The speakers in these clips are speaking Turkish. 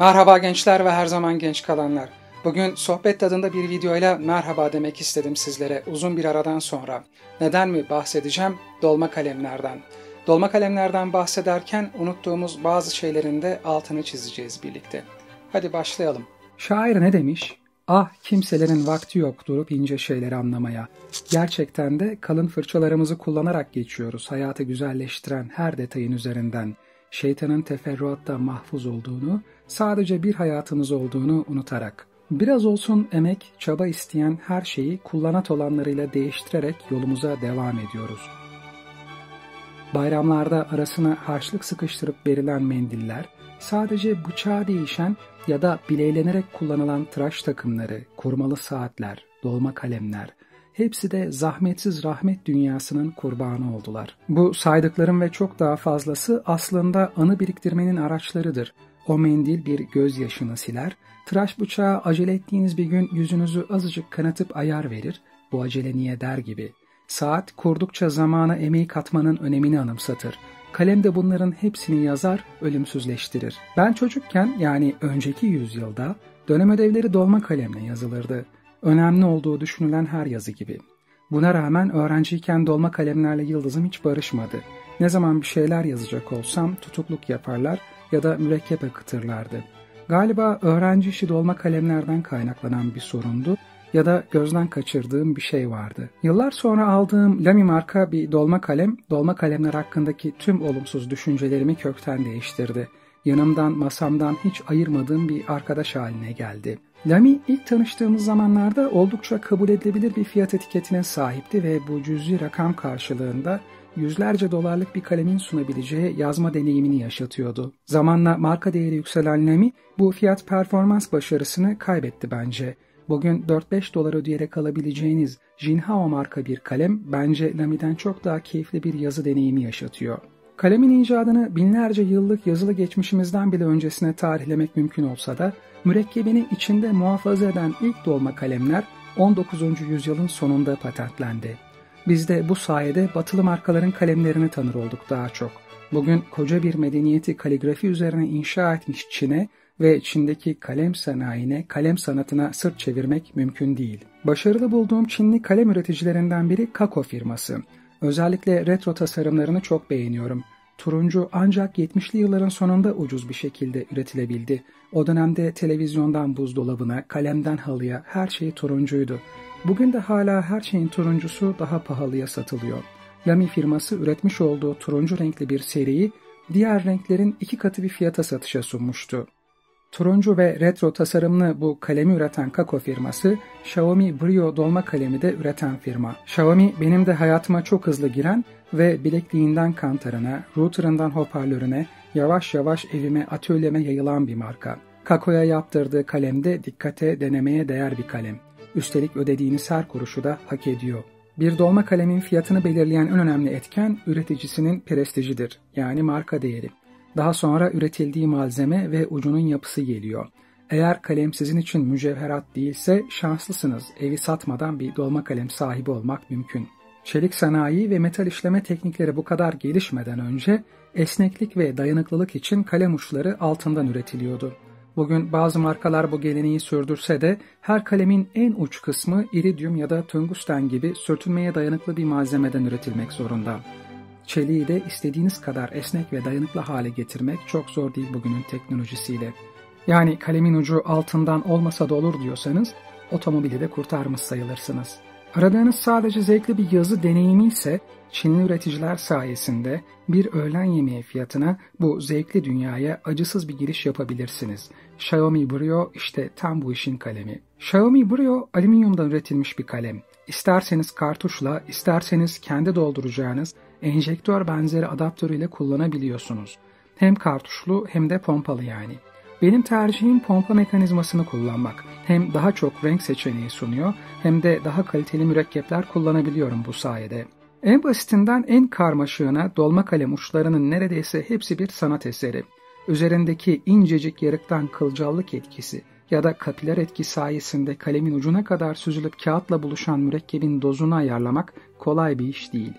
Merhaba gençler ve her zaman genç kalanlar. Bugün sohbet tadında bir videoyla merhaba demek istedim sizlere uzun bir aradan sonra. Neden mi bahsedeceğim? Dolma kalemlerden. Dolma kalemlerden bahsederken unuttuğumuz bazı şeylerin de altını çizeceğiz birlikte. Hadi başlayalım. Şair ne demiş? Ah kimselerin vakti yok durup ince şeyleri anlamaya. Gerçekten de kalın fırçalarımızı kullanarak geçiyoruz hayatı güzelleştiren her detayın üzerinden. Şeytanın teferruatta mahfuz olduğunu, sadece bir hayatımız olduğunu unutarak. Biraz olsun emek, çaba isteyen her şeyi kullanat olanlarıyla değiştirerek yolumuza devam ediyoruz. Bayramlarda arasına harçlık sıkıştırıp verilen mendiller, sadece bıçağı değişen ya da bileylenerek kullanılan tıraş takımları, kurmalı saatler, dolma kalemler, hepsi de zahmetsiz rahmet dünyasının kurbanı oldular. Bu saydıklarım ve çok daha fazlası aslında anı biriktirmenin araçlarıdır. O mendil bir gözyaşını siler, tıraş bıçağı acele ettiğiniz bir gün yüzünüzü azıcık kanatıp ayar verir, bu acele niye der gibi. Saat kurdukça zamana emeği katmanın önemini anımsatır. Kalem de bunların hepsini yazar, ölümsüzleştirir. Ben çocukken yani önceki yüzyılda dönem ödevleri dolma kalemle yazılırdı. Önemli olduğu düşünülen her yazı gibi. Buna rağmen öğrenciyken dolma kalemlerle yıldızım hiç barışmadı. Ne zaman bir şeyler yazacak olsam tutukluk yaparlar ya da mürekkep akıtırlardı. Galiba öğrenci işi dolma kalemlerden kaynaklanan bir sorundu ya da gözden kaçırdığım bir şey vardı. Yıllar sonra aldığım Lamy marka bir dolma kalem, dolma kalemler hakkındaki tüm olumsuz düşüncelerimi kökten değiştirdi. Yanımdan, masamdan hiç ayırmadığım bir arkadaş haline geldi. Lamy ilk tanıştığımız zamanlarda oldukça kabul edilebilir bir fiyat etiketine sahipti ve bu cüzi rakam karşılığında yüzlerce dolarlık bir kalemin sunabileceği yazma deneyimini yaşatıyordu. Zamanla marka değeri yükselen Lamy bu fiyat performans başarısını kaybetti bence. Bugün 4-5 dolar ödeyerek alabileceğiniz Jinhao marka bir kalem bence Lami'den çok daha keyifli bir yazı deneyimi yaşatıyor. Kalemin icadını binlerce yıllık yazılı geçmişimizden bile öncesine tarihlemek mümkün olsa da mürekkebini içinde muhafaza eden ilk dolma kalemler 19. yüzyılın sonunda patentlendi. Biz de bu sayede batılı markaların kalemlerini tanır olduk daha çok. Bugün koca bir medeniyeti kaligrafi üzerine inşa etmiş Çin'e ve Çin'deki kalem sanayine, kalem sanatına sırt çevirmek mümkün değil. Başarılı bulduğum Çinli kalem üreticilerinden biri Kako firması. Özellikle retro tasarımlarını çok beğeniyorum. Turuncu ancak 70'li yılların sonunda ucuz bir şekilde üretilebildi. O dönemde televizyondan buzdolabına, kalemden halıya her şey turuncuydu. Bugün de hala her şeyin turuncusu daha pahalıya satılıyor. Lamy firması üretmiş olduğu turuncu renkli bir seriyi diğer renklerin iki katı bir fiyata satışa sunmuştu. Turuncu ve retro tasarımlı bu kalemi üreten Kako firması, Xiaomi Brio dolma kalemi de üreten firma. Xiaomi benim de hayatıma çok hızlı giren ve bilekliğinden kantarına, routerından hoparlörüne, yavaş yavaş evime, atölyeme yayılan bir marka. Kako'ya yaptırdığı kalemde dikkate, denemeye değer bir kalem. Üstelik ödediğiniz her kuruşu da hak ediyor. Bir dolma kalemin fiyatını belirleyen en önemli etken üreticisinin prestijidir, yani marka değeri. Daha sonra üretildiği malzeme ve ucunun yapısı geliyor. Eğer kalem sizin için mücevherat değilse şanslısınız. Evi satmadan bir dolma kalem sahibi olmak mümkün. Çelik sanayi ve metal işleme teknikleri bu kadar gelişmeden önce esneklik ve dayanıklılık için kalem uçları altından üretiliyordu. Bugün bazı markalar bu geleneği sürdürse de her kalemin en uç kısmı iridyum ya da tungsten gibi sürtünmeye dayanıklı bir malzemeden üretilmek zorunda. Çeliği de istediğiniz kadar esnek ve dayanıklı hale getirmek çok zor değil bugünün teknolojisiyle. Yani kalemin ucu altından olmasa da olur diyorsanız otomobili de kurtarmış sayılırsınız. Aradığınız sadece zevkli bir yazı deneyimi ise Çinli üreticiler sayesinde bir öğlen yemeği fiyatına bu zevkli dünyaya acısız bir giriş yapabilirsiniz. Xiaomi Brio işte tam bu işin kalemi. Xiaomi Brio alüminyumdan üretilmiş bir kalem. İsterseniz kartuşla, isterseniz kendi dolduracağınız enjektör benzeri adaptörüyle kullanabiliyorsunuz. Hem kartuşlu hem de pompalı yani. Benim tercihim pompa mekanizmasını kullanmak. Hem daha çok renk seçeneği sunuyor hem de daha kaliteli mürekkepler kullanabiliyorum bu sayede. En basitinden en karmaşığına dolma kalem uçlarının neredeyse hepsi bir sanat eseri. Üzerindeki incecik yarıktan kılcallık etkisi ya da kapiler etki sayesinde kalemin ucuna kadar süzülüp kağıtla buluşan mürekkebin dozunu ayarlamak kolay bir iş değil.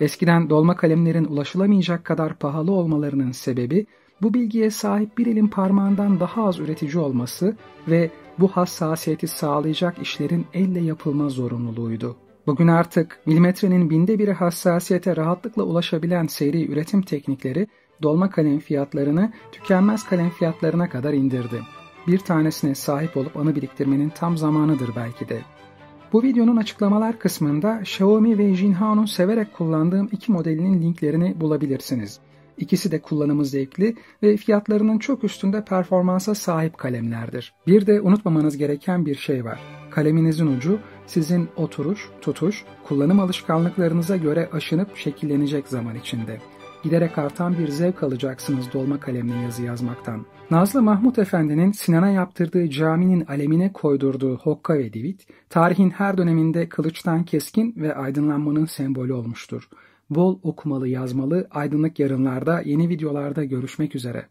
Eskiden dolma kalemlerin ulaşılamayacak kadar pahalı olmalarının sebebi bu bilgiye sahip bir elin parmağından daha az üretici olması ve bu hassasiyeti sağlayacak işlerin elle yapılma zorunluluğuydu. Bugün artık milimetrenin binde biri hassasiyete rahatlıkla ulaşabilen seri üretim teknikleri dolma kalem fiyatlarını tükenmez kalem fiyatlarına kadar indirdi. Bir tanesine sahip olup anı biriktirmenin tam zamanıdır belki de. Bu videonun açıklamalar kısmında Xiaomi ve Jinhao'nun severek kullandığım iki modelinin linklerini bulabilirsiniz. İkisi de kullanımı zevkli ve fiyatlarının çok üstünde performansa sahip kalemlerdir. Bir de unutmamanız gereken bir şey var. Kaleminizin ucu sizin oturuş, tutuş, kullanım alışkanlıklarınıza göre aşınıp şekillenecek zaman içinde. Giderek artan bir zevk alacaksınız dolma kalemle yazı yazmaktan. Nazlı Mahmut Efendi'nin Sinan'a yaptırdığı caminin alemine koydurduğu Hokka ve Divit, tarihin her döneminde kılıçtan keskin ve aydınlanmanın sembolü olmuştur. Bol okumalı yazmalı aydınlık yarınlarda yeni videolarda görüşmek üzere.